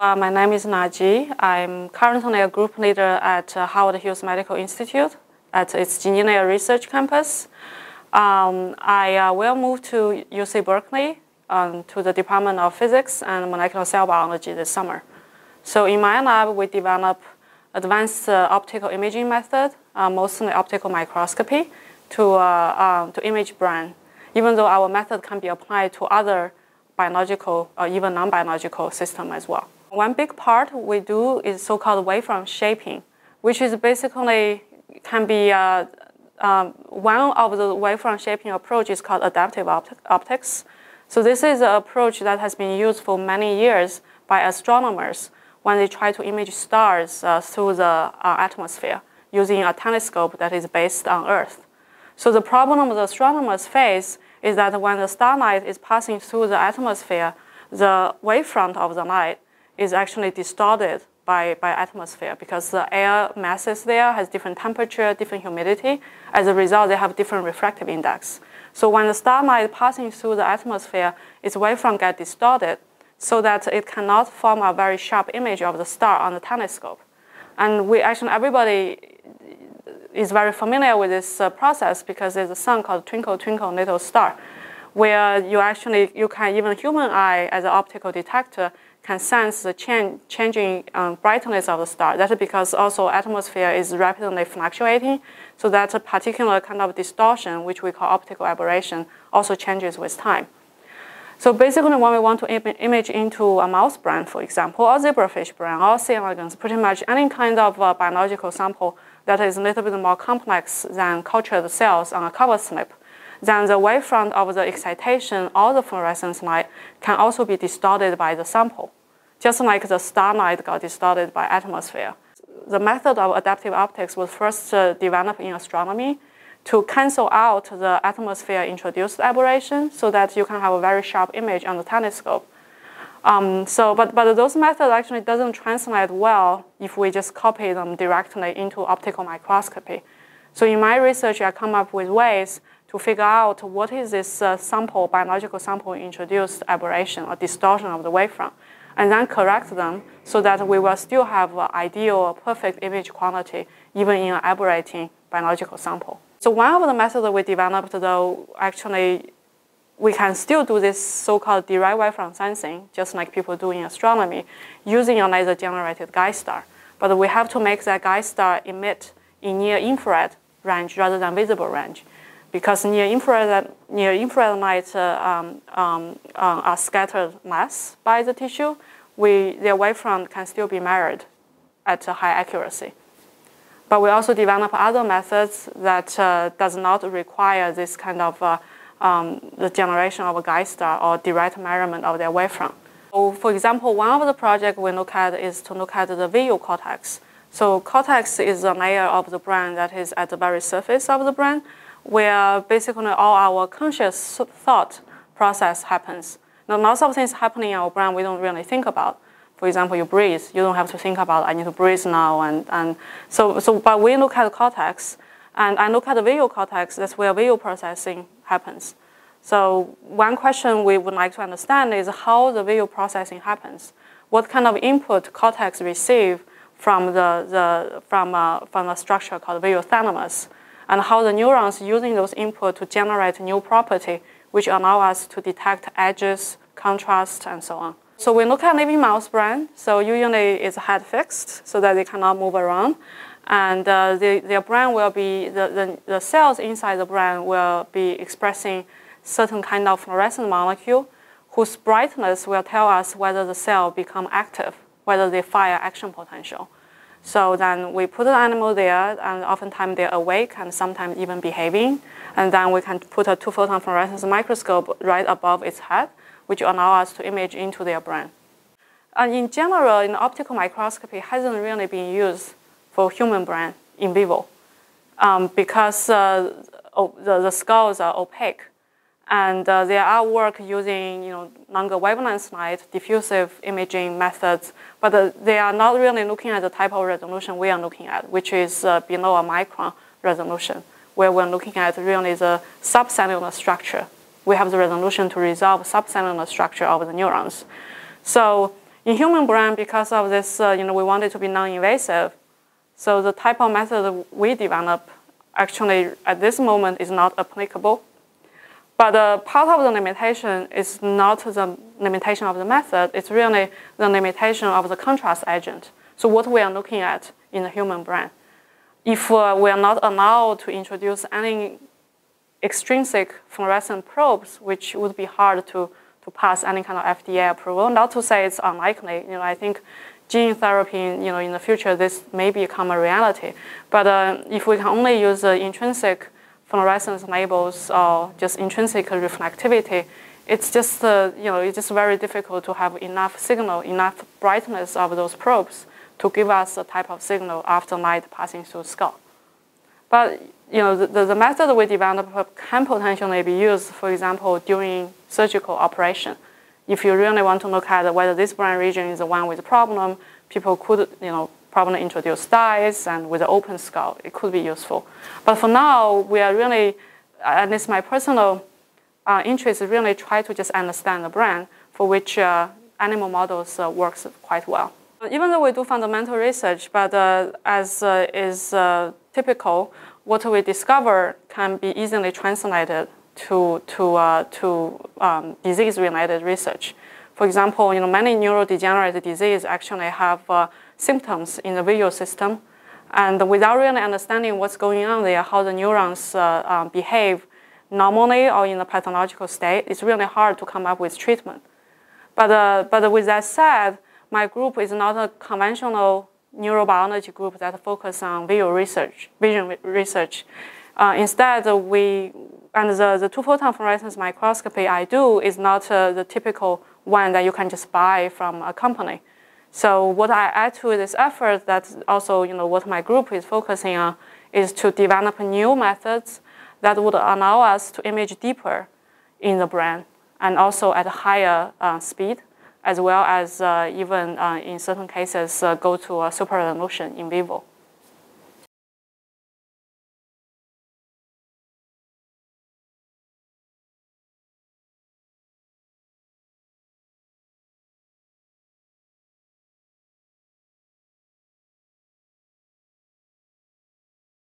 Uh, my name is Na Ji. I'm currently a group leader at uh, Howard Hughes Medical Institute at its Janelia Research Campus. Um, I uh, will move to UC Berkeley um, to the Department of Physics and Molecular Cell Biology this summer. So in my lab, we develop advanced uh, optical imaging method, uh, mostly optical microscopy, to, uh, um, to image brain, even though our method can be applied to other biological or even non-biological system as well. One big part we do is so-called wavefront shaping, which is basically can be uh, um, one of the wavefront shaping approach is called adaptive opt optics. So this is an approach that has been used for many years by astronomers when they try to image stars uh, through the uh, atmosphere using a telescope that is based on Earth. So the problem the astronomers face is that when the starlight is passing through the atmosphere, the wavefront of the light is actually distorted by, by atmosphere because the air masses there has different temperature, different humidity. As a result, they have different refractive index. So when the starlight passing through the atmosphere, its wavefront get distorted so that it cannot form a very sharp image of the star on the telescope. And we actually, everybody is very familiar with this uh, process because there's a song called Twinkle, Twinkle, Little Star, where you actually, you can, even human eye as an optical detector can sense the change, changing um, brightness of the star. That's because also atmosphere is rapidly fluctuating, so that a particular kind of distortion, which we call optical aberration, also changes with time. So basically, when we want to Im image into a mouse brain, for example, or zebrafish brain, or C. elegans, pretty much any kind of uh, biological sample that is a little bit more complex than cultured cells on a cover slip, then the wavefront of the excitation or the fluorescence light can also be distorted by the sample, just like the starlight got distorted by atmosphere. The method of adaptive optics was first uh, developed in astronomy to cancel out the atmosphere introduced aberration so that you can have a very sharp image on the telescope. Um, so, but, but those methods actually doesn't translate well if we just copy them directly into optical microscopy. So in my research, I come up with ways to figure out what is this uh, sample, biological sample introduced aberration or distortion of the wavefront, and then correct them so that we will still have uh, ideal, perfect image quality even in an aberrating biological sample. So one of the methods that we developed, though, actually, we can still do this so-called direct wavefront sensing, just like people do in astronomy, using a laser-generated guide star. But we have to make that guide star emit in near-infrared range rather than visible range, because near-infrared near infrared light uh, um, um, uh, are scattered less by the tissue. We, their wavefront can still be measured at a high accuracy. But we also develop other methods that uh, does not require this kind of uh, um, the generation of a guide star or direct measurement of their wavefront. So for example, one of the projects we look at is to look at the visual cortex. So cortex is a layer of the brain that is at the very surface of the brain, where basically all our conscious thought process happens. Now, lots of things happening in our brain we don't really think about for example, you breathe, you don't have to think about, I need to breathe now. And, and so, so, but we look at the cortex, and I look at the visual cortex, that's where visual processing happens. So one question we would like to understand is how the visual processing happens. What kind of input cortex receive from the, the, from, uh, from a structure called visual thalamus, and how the neurons using those input to generate new property, which allow us to detect edges, contrast, and so on. So we look at living mouse brain. So usually it's head fixed so that they cannot move around. And uh, the, their brain will be, the, the, the cells inside the brain will be expressing certain kind of fluorescent molecule whose brightness will tell us whether the cell become active, whether they fire action potential. So then we put the animal there, and oftentimes they're awake and sometimes even behaving. And then we can put a two-photon fluorescence microscope right above its head which allow us to image into their brain. And in general, in optical microscopy hasn't really been used for human brain in vivo um, because uh, the, the skulls are opaque. And uh, there are work using you know, longer wavelength light, diffusive imaging methods, but uh, they are not really looking at the type of resolution we are looking at, which is uh, below a micron resolution, where we're looking at really the subcellular structure we have the resolution to resolve subcellular structure of the neurons. So In human brain, because of this, uh, you know, we want it to be non-invasive. So the type of method we develop actually at this moment is not applicable. But uh, part of the limitation is not the limitation of the method, it's really the limitation of the contrast agent. So what we are looking at in the human brain. If uh, we are not allowed to introduce any extrinsic fluorescent probes, which would be hard to, to pass any kind of FDA approval. Not to say it's unlikely. You know, I think gene therapy, you know, in the future, this may become a reality. But uh, if we can only use the intrinsic fluorescence labels or just intrinsic reflectivity, it's just, uh, you know, it's just very difficult to have enough signal, enough brightness of those probes to give us a type of signal after light passing through skull. But you know, the, the method we developed can potentially be used, for example, during surgical operation. If you really want to look at whether this brain region is the one with problem, people could, you know, probably introduce dyes and with an open skull, it could be useful. But for now, we are really, at least my personal uh, interest is really try to just understand the brain, for which uh, animal models uh, works quite well. Even though we do fundamental research, but uh, as uh, is uh, typical, what we discover can be easily translated to, to, uh, to um, disease-related research. For example, you know, many neurodegenerative diseases actually have uh, symptoms in the visual system. And without really understanding what's going on there, how the neurons uh, um, behave normally or in a pathological state, it's really hard to come up with treatment. But, uh, but with that said, my group is not a conventional neurobiology group that focus on visual research, vision research. Uh, instead, we, and the, the two-photon fluorescence microscopy I do is not uh, the typical one that you can just buy from a company. So what I add to this effort, that's also you know, what my group is focusing on, is to develop new methods that would allow us to image deeper in the brain and also at a higher uh, speed as well as uh, even uh, in certain cases uh, go to a super resolution in vivo.